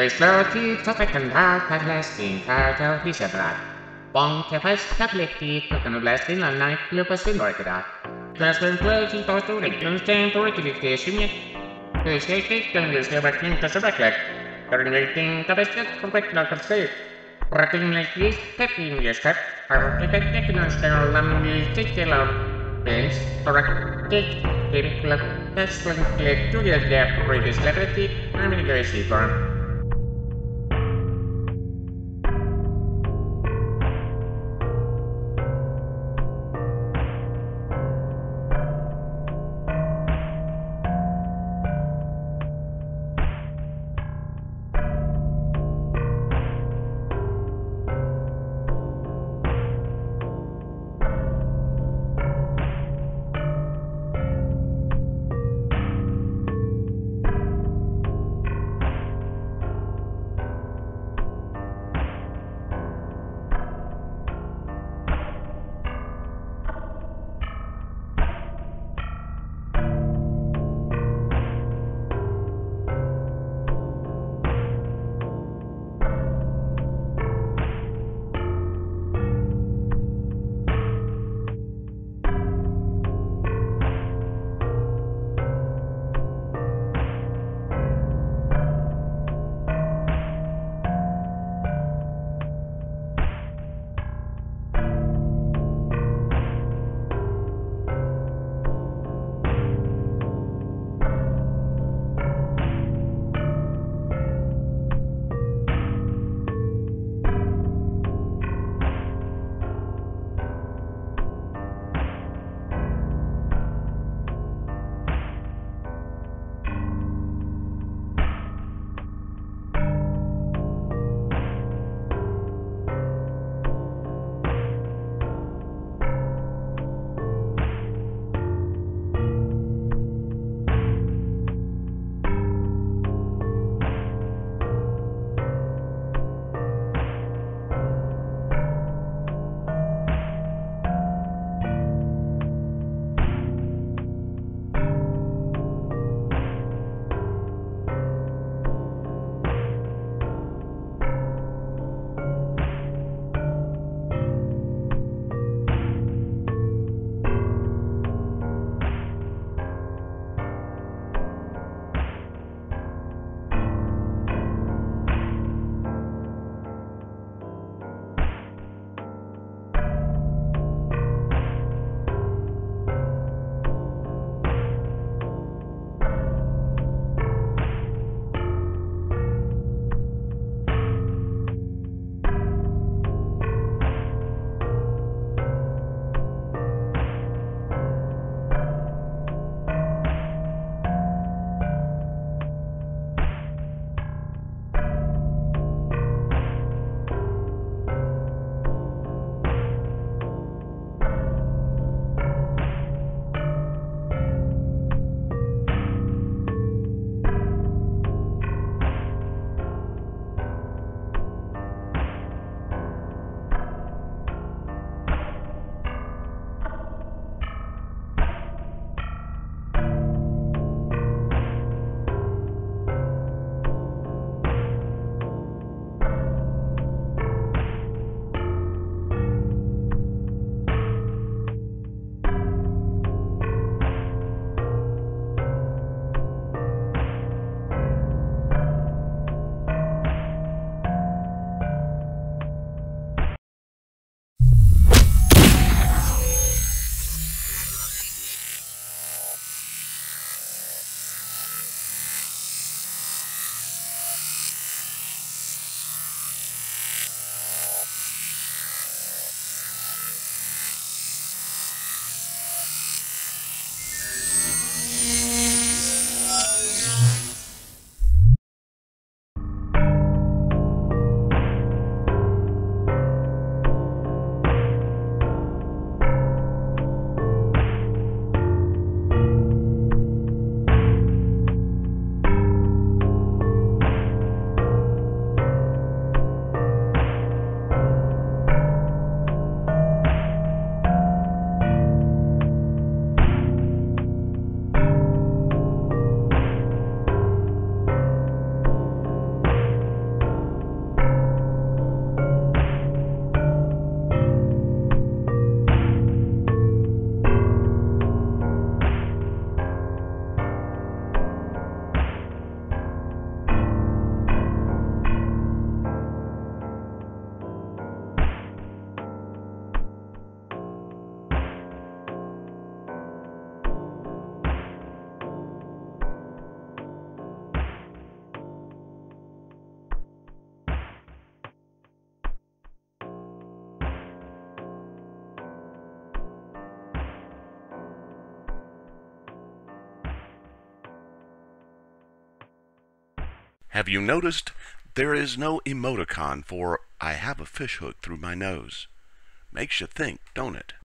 Legislativ Toppekanal Palestin Cartel Hisabrat. Bong Kepas Tabletti Kakanulestin on Night Lupasin Orkada. Transfer Closing Total. The state can be selecting the subject. Coordinating the best correct not of state. Working like this, tapping your step. Our technical sterile particular base correct take club that's when click to get their previous liberty in the form. Have you noticed there is no emoticon for I have a fishhook through my nose? Makes you think, don't it?